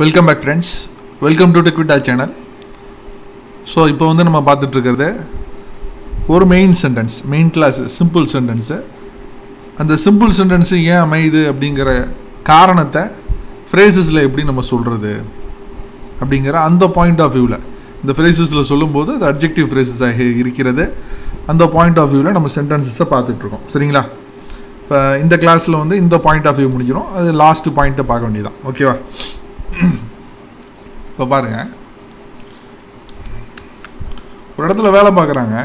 Welcome back friends welcome to டெக்விட்டா channel so இப்போ வந்து நம்ம பார்த்துட்ருக்கிறது ஒரு main sentence main clause simple sentence அந்த சிம்பிள் சென்டென்ஸு ஏன் அமையுது அப்படிங்கிற காரணத்தை ஃப்ரேசஸில் எப்படி நம்ம சொல்கிறது அப்படிங்கிற அந்த பாயிண்ட் ஆஃப் வியூவில் இந்த ஃப்ரேசஸில் சொல்லும்போது அது அப்ஜெக்டிவ் ஃப்ரேசஸாக இருக்கிறது. அந்த பாயிண்ட் ஆஃப் வியூவில் நம்ம சென்டென்சஸை பார்த்துட்ருக்கோம். சரிங்களா? இப்போ இந்த கிளாஸில் வந்து இந்த பாயிண்ட் ஆஃப் வியூ முடிஞ்சிடும் அது லாஸ்ட் பாயிண்ட்டை பார்க்க வேண்டியதான் ஓகேவா இப்போ பாருங்க. ஒரு இடத்துல வேலை பார்க்குறாங்க.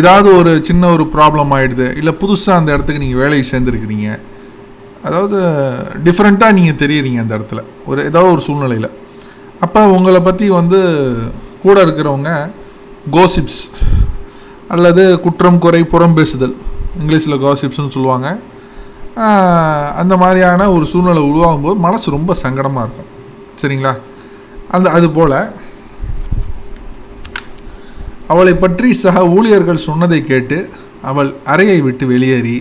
ஏதாவது ஒரு சின்ன ஒரு ப்ராப்ளம் ஆகிடுது இல்லை புதுசாக அந்த இடத்துக்கு நீங்கள் வேலைக்கு சேர்ந்துருக்கிறீங்க. அதாவது டிஃப்ரெண்ட்டாக நீங்கள் தெரியுறீங்க அந்த இடத்துல. ஒரு ஏதாவது ஒரு சூழ்நிலையில். அப்போ உங்களை பற்றி வந்து கூட இருக்கிறவங்க கோசிப்ஸ் அல்லது குற்றம் குறை புறம் பேசுதல். இங்கிலீஷில் கோசிப்ஸ்னு சொல்லுவாங்க. அந்த மாதிரியான ஒரு சூழ்நிலை உருவாகும் போது மனசு ரொம்ப சங்கடமாக இருக்கும். சரிங்களா? அந்த அதுபோல் அவளை பற்றி சக ஊழியர்கள் சொன்னதை கேட்டு அவள் அறையை விட்டு வெளியேறி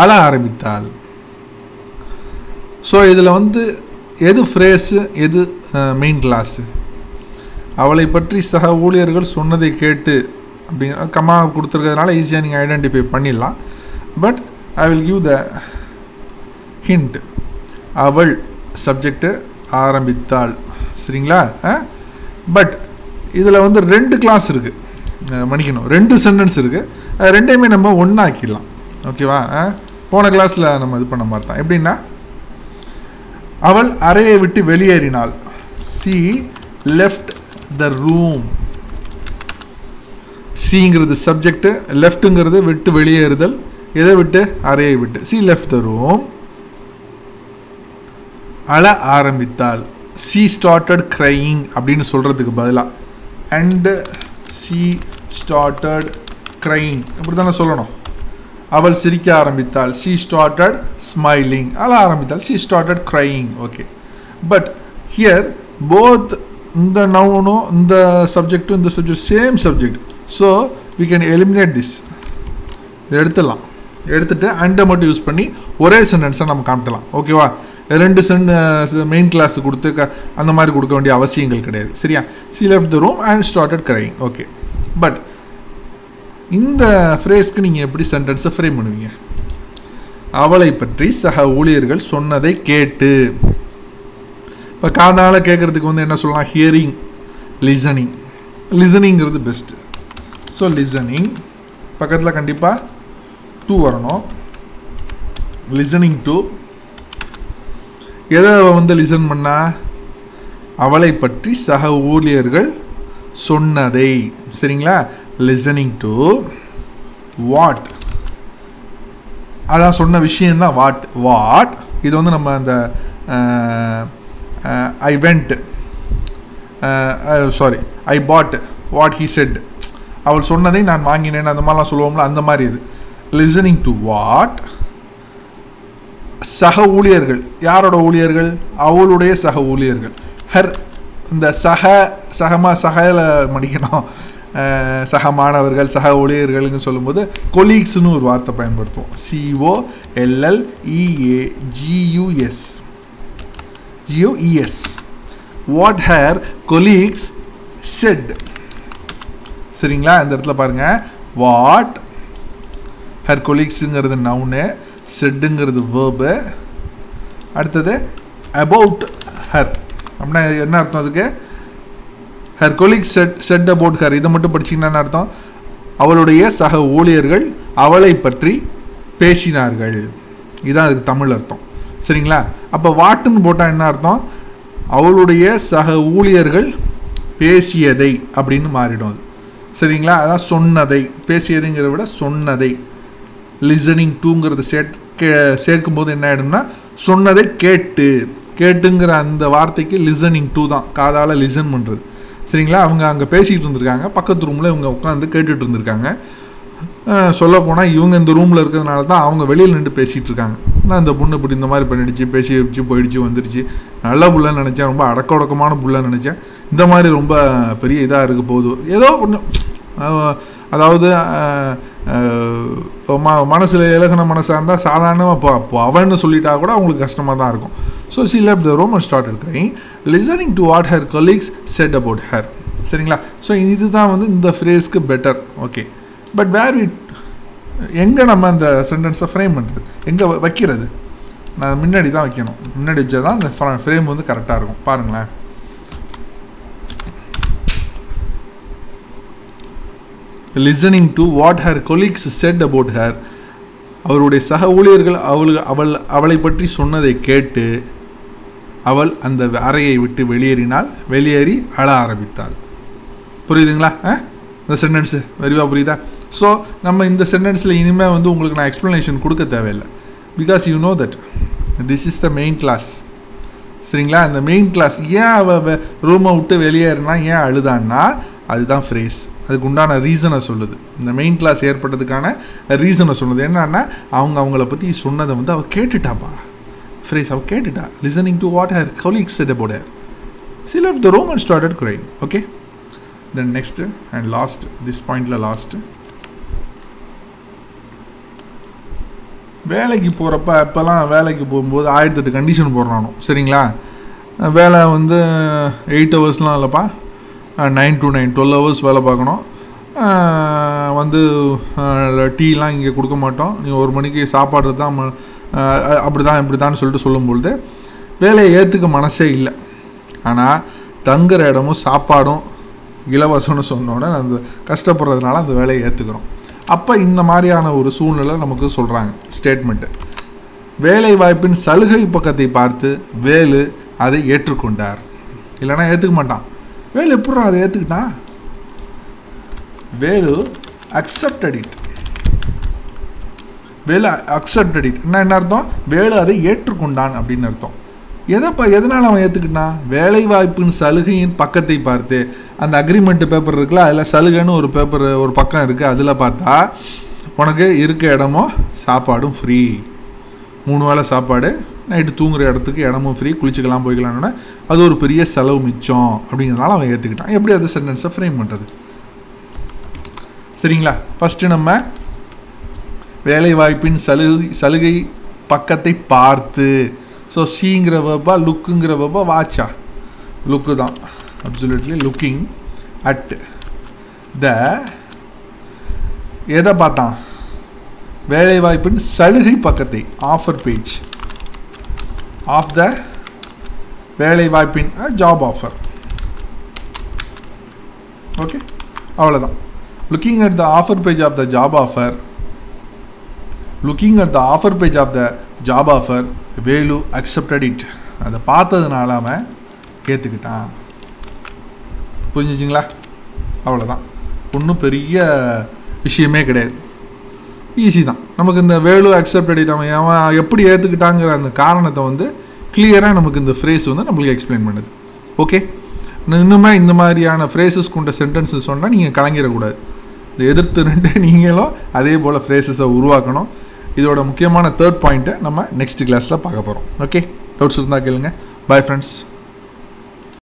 அழ ஆரம்பித்தாள். ஸோ இதில் வந்து எது ஃப்ரேஸு எது மெயின் கிளாஸு அவளை பற்றி சக ஊழியர்கள் சொன்னதை கேட்டு அப்படிங்கிற கம்மா கொடுத்துருக்கிறதுனால ஈஸியாக நீங்கள் ஐடென்டிஃபை பண்ணிடலாம். But I will give the hint அவள் சப்ஜெக்டு ஆரம்பித்தாள். சரிங்களா? பட் இதில் வந்து ரெண்டு கிளாஸ் இருக்குது மன்னிக்கணும். ரெண்டு சென்டென்ஸ் இருக்குது ரெண்டையுமே நம்ம ஒன்றாக்கிடலாம் ஓகேவா போன கிளாஸில் நம்ம இது பண்ண மாதிரி தான். எப்படின்னா அவள் அறையை விட்டு வெளியேறினாள். சி லெஃப்ட் த ரூம் சிங்கிறது சப்ஜெக்ட் லெஃப்ட்டுங்கிறது விட்டு வெளியேறுதல். எதை விட்டு? அறையை விட்டு. சி லெஃப்ட் த ரூம் அழ ஆரம்பித்தாள் சி ஸ்டார்டட் க்ரையிங் அப்படின்னு சொல்கிறதுக்கு பதிலாக அண்டு சி ஸ்டார்டட் க்ரையிங் இப்படி தானே சொல்லணும். அவள் சிரிக்க ஆரம்பித்தாள் சி ஸ்டார்டட் ஸ்மைலிங் அழ ஆரம்பித்தாள் she started crying okay but here both இந்த நவுனும் இந்த சப்ஜெக்டும் இந்த subject same subject so we can eliminate this இதை எடுத்துடலாம். எடுத்துகிட்டு அண்டை மட்டும் யூஸ் பண்ணி ஒரே சென்டென்ஸை நம்ம காமிட்டலாம் ஓகேவா ரெண்டு சென் மெயின் கிளாஸ் கொடுத்து க அந்த மாதிரி கொடுக்க வேண்டிய அவசியங்கள் கிடையாது. சரியா? She left the room and started crying okay but இந்த ஃப்ரேஸ்க்கு நீங்கள் எப்படி சென்டென்ஸை ஃப்ரேம் பண்ணுவீங்க? அவளை பற்றி சக ஊழியர்கள் சொன்னதை கேட்டு. இப்போ காதால் கேட்குறதுக்கு வந்து என்ன சொல்லலாம்? ஹியரிங் லிசனிங் லிசனிங்கிறது பெஸ்ட்டு ஸோ லிசனிங் பக்கத்தில் கண்டிப்பாக டூ வரணும். லிசனிங் டு எதை வந்து லிசன் பண்ணா? அவளை பற்றி சக ஊழியர்கள் சொன்னதை. சரிங்களா? லிசனிங் டு வாட் அதான் சொன்ன விஷயந்தான் வாட் வாட் இது வந்து நம்ம அந்த I went sorry I bought what he said அவள் சொன்னதை நான் வாங்கினேன் அந்த மாதிரிலாம் சொல்லுவோம்ல அந்த மாதிரி இது. லிசனிங் டு வாட் சக ஊழியர்கள். யாரோட ஊழியர்கள்? அவளுடைய சக ஊழியர்கள். ஹர் இந்த சக சகமா சகையில் மடிக்கணும். சக மாணவர்கள் சக ஊழியர்கள்னு சொல்லும்போது கொலீக்ஸ்னு ஒரு வார்த்தை பயன்படுத்துவோம். C O L L E A G U S G U E S what her colleagues said சரிங்களா? இந்த இடத்துல பாருங்கள் வாட் ஹர் கொலீக்ஸுங்கிறது நவுனு செட்டுங்கிறது வேர்பு அடுத்தது அபவுட் ஹர் அப்படின்னா என்ன அர்த்தம் அதுக்கு? Her colleague said said about her இதை மட்டும் படிச்சிங்கன்னா அர்த்தம். அவளுடைய சக ஊழியர்கள் அவளை பற்றி பேசினார்கள். இதுதான் அதுக்கு தமிழ் அர்த்தம். சரிங்களா? அப்போ வாட்டுன்னு போட்டால் என்ன அர்த்தம்? அவளுடைய சக ஊழியர்கள் பேசியதை அப்படின்னு மாறிடும் அது. சரிங்களா? அதான் சொன்னதை. பேசியதைங்கிறத விட சொன்னதை. லிசனிங் டூங்கிறத சேர்த்து சேர்க்கும் போது என்ன ஆகிடும்னா சொன்னதை கேட்டு கேட்டுங்கிற அந்த வார்த்தைக்கு லிசனிங் டூ தான் காதால் லிசன் பண்ணுறது சரிங்களா? அவங்க அங்கே பேசிகிட்டு இருந்திருக்காங்க. பக்கத்து ரூமில் இவங்க உட்காந்து கேட்டுட்டு இருந்திருக்காங்க. சொல்லப்போனால் இவங்க இந்த ரூமில் இருக்கிறதுனால தான் அவங்க வெளியில் நின்று பேசிகிட்டு இருக்காங்க. நான் இந்த பொண்ணு இப்படி இந்த மாதிரி பண்ணிடுச்சு பேசி வச்சு போயிடுச்சு வந்துடுச்சு. நல்ல புள்ளன்னு நினச்சேன். ரொம்ப அடக்க உடக்கமான புள்ளன்னு நினச்சேன். இந்த மாதிரி ரொம்ப பெரிய இதாக இருக்க போகுது. ஏதோ ஒன்று அதாவது ம மனசில் இலகுன மனசாக இருந்தால் சாதாரணமாக இப்போ இப்போ அவன்னு சொல்லிட்டா கூட அவங்களுக்கு கஷ்டமாக தான் இருக்கும். So she left the room and start crying listening to what her colleagues said about her சரிங்களா? ஸோ இதுதான் வந்து இந்த ஃப்ரேஸ்க்கு better okay but where we எங்கே நம்ம அந்த சென்டென்ஸை ஃப்ரேம் பண்ணுறது எங்கே வைக்கிறது? நான் முன்னாடி தான் வைக்கணும். முன்னாடி வச்சால் தான் அந்த ஃப்ரேம் வந்து கரெக்டாக இருக்கும். பாருங்களேன். Listening to what her colleagues said about her அவருடைய சக ஊழியர்கள் அவள் அவள் அவளை பற்றி சொன்னதை கேட்டு அவள் அந்த அறையை விட்டு வெளியேறினால் வெளியேறி அழ ஆரம்பித்தாள். புரியுதுங்களா? இந்த சென்டென்ஸு வெரிவா புரியுதா? ஸோ நம்ம இந்த சென்டென்ஸில் இனிமேல் வந்து உங்களுக்கு நான் எக்ஸ்ப்ளனேஷன் கொடுக்க தேவையில்லை. Because you know that this is the main clause சரிங்களா? அந்த மெயின் கிளாஸ் ஏன் அவள் ரூமை விட்டு வெளியேறினா ஏன் அழுதான்னா அதுதான் ஃப்ரேஸ் அதுக்கு உண்டான ரீசனை சொல்லுது. இந்த மெயின் கிளாஸ் ஏற்பட்டதுக்கான ரீசனை சொல்லுது. என்னன்னா அவங்க அவங்கள பற்றி சொன்னதை வந்து அவள் கேட்டுட்டாப்பா. ஃப்ரேஸ் அவள் கேட்டுட்டா. Listening to what her colleagues said about her சில of the room and started crying okay then next and last this பாயிண்டில் லாஸ்ட்டு வேலைக்கு போகிறப்ப அப்போல்லாம் வேலைக்கு போகும்போது ஆயிரத்தெட்டு கண்டிஷன் போடுறானோ. சரிங்களா? வேலை வந்து எயிட் ஹவர்ஸ்லாம் இல்லைப்பா. Nine to nine twelve hours வேலை பார்க்கணும். வந்து டீலாம் இங்கே கொடுக்க மாட்டோம். நீ ஒரு மணிக்கு சாப்பாடு தான் அப்படி தான் இப்படி தான் சொல்லிட்டு சொல்லும்பொழுது வேலையை ஏற்றுக்க மனசே இல்லை. ஆனால் தங்குற இடமும் சாப்பாடும் இலவசம்னு சொன்னோடனே அந்த கஷ்டப்படுறதுனால அந்த வேலையை ஏற்றுக்கிறோம் அப்போ இந்த மாதிரியான ஒரு சூழ்நிலை நமக்கு சொல்கிறாங்க ஸ்டேட்மெண்ட்டு வேலை வாய்ப்பின் சலுகை பக்கத்தை பார்த்து வேலு அதை ஏற்றுக்கொண்டார். இல்லைன்னா ஏற்றுக்க மாட்டான். வேலு எப்படா அதை ஏற்றுக்கிட்டான் Velu accepted it Velu accepted it என்ன என்ன அர்த்தம்? வேலு அதை ஏற்றுக்கொண்டான் அப்படின்னு அர்த்தம். எதைப்பா எதனால் அவன் ஏற்றுக்கிட்டான் வேலை வாய்ப்பின் சலுகையின் பக்கத்தை பார்த்து. அந்த அக்ரிமெண்ட் பேப்பர் இருக்குல்ல அதில் சலுகைன்னு ஒரு பேப்பர் ஒரு பக்கம் இருக்குது அதில் பார்த்தா உனக்கு இருக்க இடமும் சாப்பாடும் ஃப்ரீ மூணு வேளை சாப்பாடு நைட்டு தூங்குற இடத்துக்கு இடமும் ஃப்ரீ குளிச்சுக்கலாம் போய்க்கலாம்னு அது ஒரு பெரிய செலவு மிச்சம் அப்படிங்கிறனால அவன் ஏற்றுக்கிட்டான் எப்படி அந்த சென்டென்ஸை ஃப்ரேம் பண்ணுறது சரிங்களா? ஃபஸ்ட்டு நம்ம வேலை வாய்ப்பின் சலுகை சலுகை பக்கத்தை பார்த்து. ஸோ சீங்கிற வெப்பா லுக்குங்கிற வெப்பா வாட்சா லுக்கு தான். அப்சுல்யூட்லி லுக்கிங் அட் த எதை பார்த்தான்? வேலைவாய்ப்பின் சலுகை பக்கத்தை ஆஃபர் பேஜ் ஆஃப் த வேலைவாய்ப்பின் ஜாப் ஆஃபர் ஓகே அவ்வளோதான் looking at the offer page of the job offer looking at the offer page of the job offer Velu accepted it அதை பார்த்ததுனால அவன் ஏற்றுக்கிட்டான் புரிஞ்சிச்சிங்களா? அவ்வளோதான் ஒன்றும் பெரிய விஷயமே கிடையாது. ஈஸி தான். நமக்கு இந்த வேலு அக்செப்ட் இட் அவன் எப்படி ஏற்றுக்கிட்டாங்கிற அந்த காரணத்தை வந்து கிளியராக நமக்கு இந்த ஃப்ரேஸ் வந்து நம்மளுக்கு எக்ஸ்பிளைன் பண்ணுது. ஓகே இன்னுமே இந்த மாதிரியான ஃப்ரேசஸ் கொண்ட சென்டென்சஸ் சொன்னால் நீங்கள் கலங்கிடக்கூடாது. இதை எதிர்த்து ரெண்டு நீங்களும் அதே போல் ஃப்ரேசஸை உருவாக்கணும். இதோட முக்கியமான தேர்ட் பாயிண்ட்டை நம்ம நெக்ஸ்ட் கிளாஸில் பார்க்க போகிறோம் ஓகே டவுட்ஸ் இருந்தால் கேளுங்க. Bye friends